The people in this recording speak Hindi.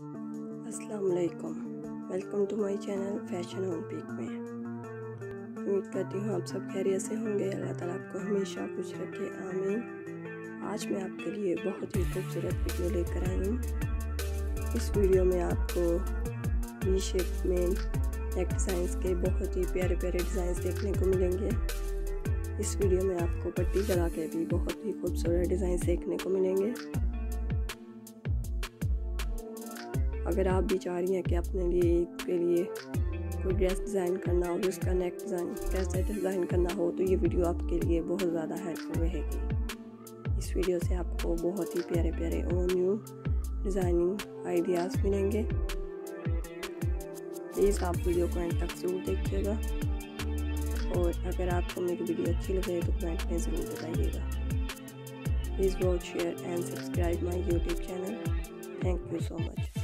अस्सलाम वालेकुम। Welcome to my channel fashion on peak में। उम्मीद करती हूँ आप सब खैरियत से होंगे। अल्लाह ताला आपको हमेशा खुश रखे। आमीन। आज मैं आपके लिए बहुत ही खूबसूरत वीडियो लेकर आई हूँ। इस वीडियो में आपको वी शेप में नेक डिज़ाइंस के बहुत ही प्यारे प्यारे डिज़ाइंस देखने को मिलेंगे। इस वीडियो में आपको पट्टी लगा के भी बहुत ही खूबसूरत डिज़ाइन देखने को मिलेंगे। अगर आप भी चाह रही हैं कि अपने लिए के लिए कोई ड्रेस डिज़ाइन करना हो उसका नेक डिज़ाइन कैसे डिज़ाइन करना हो तो ये वीडियो आपके लिए बहुत ज़्यादा हेल्पफुल रहेगी। इस वीडियो से आपको बहुत ही प्यारे प्यारे और न्यू डिज़ाइनिंग आइडियाज़ मिलेंगे। प्लीज़ आप वीडियो को एंड तक ज़रूर देखिएगा। और अगर आपको मेरी वीडियो अच्छी लगे तो कमेंट में ज़रूर बताइएगा। Please watch share and subscribe my YouTube channel thank you so much